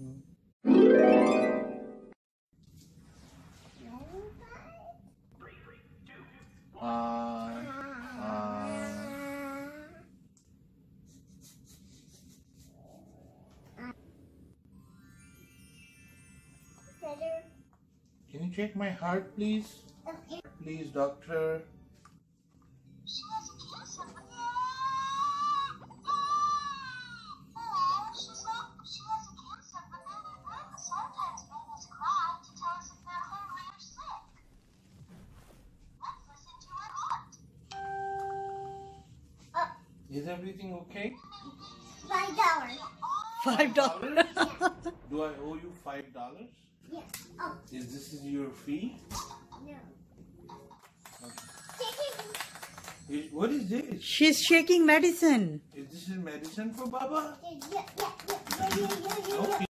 Can you check my heart, please? Please, doctor. Is everything okay? Five dollars. Five dollars. Do I owe you five dollars? Yes. Oh Is this is your fee? no. Is- What is this? She's shaking medicine. Is this is medicine for Baba? Yeah, yeah, yeah, yeah, yeah, yeah, yeah. Okay.